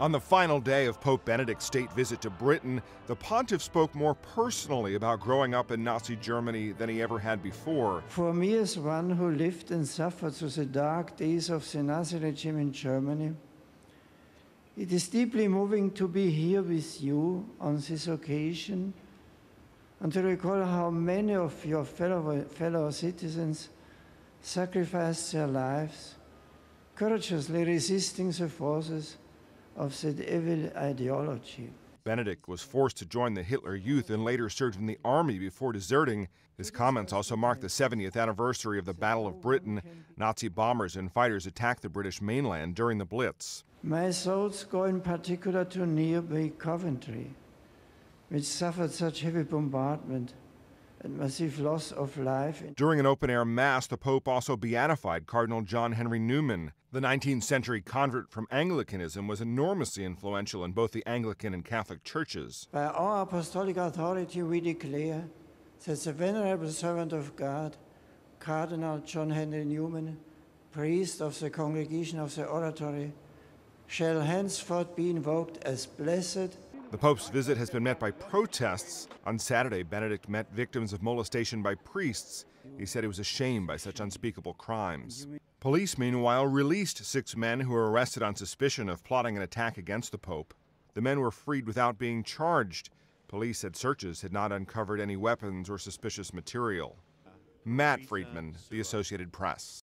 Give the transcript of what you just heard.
On the final day of Pope Benedict's state visit to Britain, the pontiff spoke more personally about growing up in Nazi Germany than he ever had before. For me, as one who lived and suffered through the dark days of the Nazi regime in Germany, it is deeply moving to be here with you on this occasion and to recall how many of your fellow, fellow citizens sacrificed their lives, courageously resisting the forces of that evil ideology. Benedict was forced to join the Hitler Youth and later served in the army before deserting. His comments also mark the 70th anniversary of the Battle of Britain. Nazi bombers and fighters attacked the British mainland during the Blitz. My thoughts go in particular to nearby Coventry, which suffered such heavy bombardment and massive loss of life. During an open air mass, the Pope also beatified Cardinal John Henry Newman. The 19th century convert from Anglicanism was enormously influential in both the Anglican and Catholic churches. By our apostolic authority, we declare that the venerable servant of God, Cardinal John Henry Newman, priest of the Congregation of the Oratory, shall henceforth be invoked as blessed the Pope's visit has been met by protests. On Saturday, Benedict met victims of molestation by priests. He said he was ashamed by such unspeakable crimes. Police, meanwhile, released six men who were arrested on suspicion of plotting an attack against the Pope. The men were freed without being charged. Police said searches had not uncovered any weapons or suspicious material. Matt Friedman, The Associated Press.